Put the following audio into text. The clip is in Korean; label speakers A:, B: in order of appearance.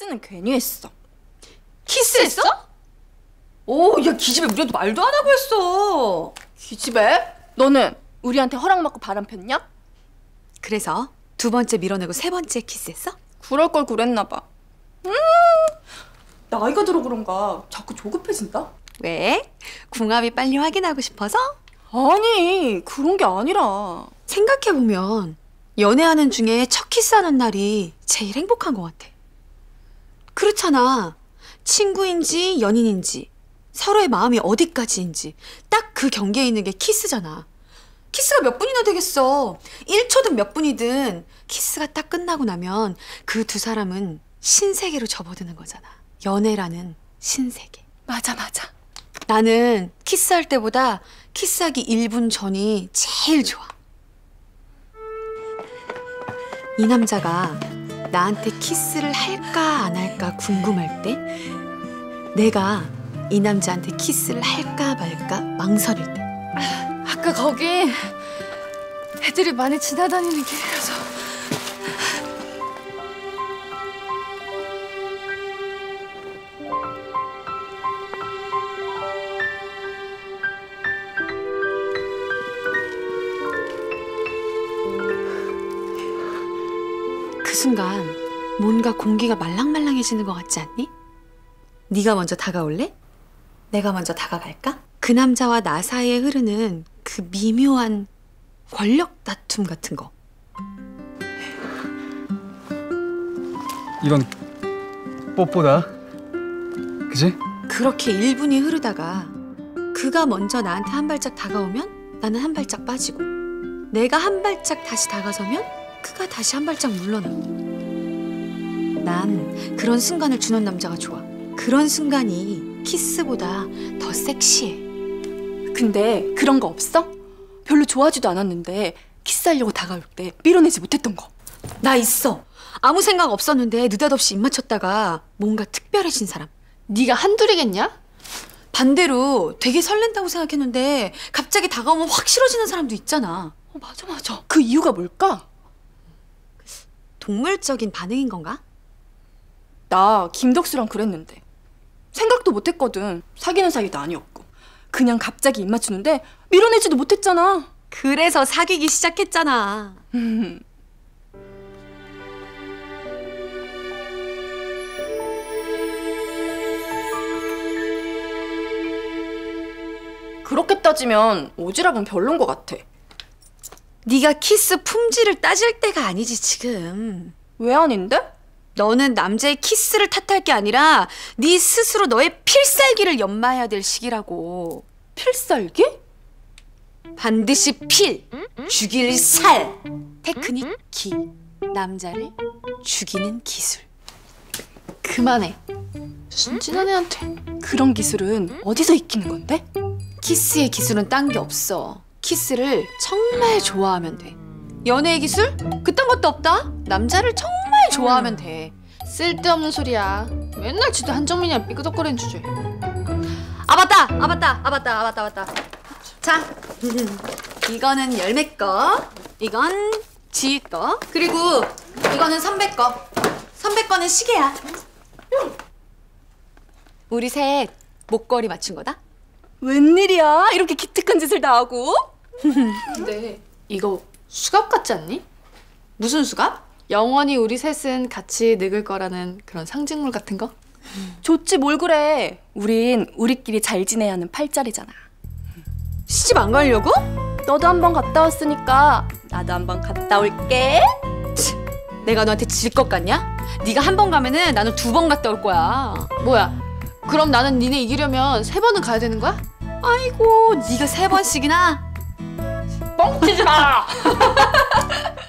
A: 키스는 괜히 했어.
B: 키스했어? 오, 야 기집애 우리한테 말도 안 하고 했어.
A: 기집애? 너는 우리한테 허락 받고 바람 폈냐?
B: 그래서 두 번째 밀어내고 세 번째 키스했어?
A: 그럴 걸 그랬나 봐. 음, 나이가 들어 그런가 자꾸 조급해진다.
B: 왜? 궁합이 빨리 확인하고 싶어서?
A: 아니 그런 게 아니라
B: 생각해보면 연애하는 중에 첫 키스하는 날이 제일 행복한 것 같아. 그렇잖아. 친구인지 연인인지 서로의 마음이 어디까지인지 딱 그 경계에 있는 게 키스잖아. 키스가 몇 분이나 되겠어. 1초든 몇 분이든 키스가 딱 끝나고 나면 그 두 사람은 신세계로 접어드는 거잖아. 연애라는 신세계.
A: 맞아 맞아.
B: 나는 키스할 때보다 키스하기 1분 전이 제일 좋아. 이 남자가 나한테 키스를 할까 안 할까 궁금할 때, 내가 이 남자한테 키스를 할까 말까 망설일 때.
C: 아까 거기 애들이 많이 지나다니는 길이라서
B: 순간 뭔가 공기가 말랑말랑해지는 것 같지 않니? 네가 먼저 다가올래? 내가 먼저 다가갈까? 그 남자와 나 사이에 흐르는 그 미묘한 권력 다툼 같은 거.
D: 이건 뽀뽀다. 그지?
B: 그렇게 1분이 흐르다가 그가 먼저 나한테 한 발짝 다가오면 나는 한 발짝 빠지고 내가 한 발짝 다시 다가서면 그가 다시 한 발짝 물러나고 난 그런 순간을 주는 남자가 좋아 그런 순간이 키스보다 더 섹시해
A: 근데 그런 거 없어? 별로 좋아하지도 않았는데 키스하려고 다가올 때 밀어내지 못했던 거.
B: 나 있어 아무 생각 없었는데 느닷없이 입 맞췄다가 뭔가 특별해진 사람
C: 네가 한둘이겠냐?
B: 반대로 되게 설렌다고 생각했는데 갑자기 다가오면 확 싫어지는 사람도 있잖아
A: 어, 맞아 맞아. 그 이유가 뭘까?
B: 동물적인 반응인 건가?
A: 나 김덕수랑 그랬는데 생각도 못했거든. 사귀는 사이도 아니었고 그냥 갑자기 입 맞추는데 밀어내지도 못했잖아.
B: 그래서 사귀기 시작했잖아.
A: 음. 그렇게 따지면 오지랖은 별론 것 같아.
B: 네가 키스 품질을 따질 때가 아니지 지금.
A: 왜 아닌데?
B: 너는 남자의 키스를 탓할 게 아니라 네 스스로 너의 필살기를 연마해야 될 시기라고.
A: 필살기?
B: 반드시 필, 죽일 살. 테크닉 기. 남자를 죽이는 기술.
C: 그만해 순진한 애한테
A: 그런 기술은 어디서 익히는 건데?
B: 키스의 기술은 딴 게 없어. 키스를 정말 좋아하면 돼. 연애의 기술? 그딴 것도 없다. 남자를 정말 좋아하면 돼.
C: 쓸데없는 소리야 맨날 지도 한정민이랑 삐그덕거리는 주제
B: 아 맞다, 아 맞다, 아 맞다, 아 맞다, 아 맞다. 자, 이거는 열매 거, 이건 지희 거, 그리고 이거는 선배 거. 선배 거는 시계야. 우리 셋 목걸이 맞춘 거다.
A: 웬일이야? 이렇게 기특한 짓을 다 하고?
C: 근데 이거 수갑 같지 않니?
B: 무슨 수갑?
C: 영원히 우리 셋은 같이 늙을 거라는 그런 상징물 같은 거?
A: 좋지 뭘 그래. 우린 우리끼리 잘 지내야 하는 팔자리잖아.
B: 시집 안 가려고?
A: 너도 한번 갔다 왔으니까 나도 한번 갔다 올게.
B: 내가 너한테 질 것 같냐? 네가 한 번 가면은 나는 두 번 갔다 올 거야.
C: 뭐야 그럼 나는 니네 이기려면 세 번은 가야 되는 거야?
B: 아이고, 네가 세 번씩이나
A: 뻥치지 마.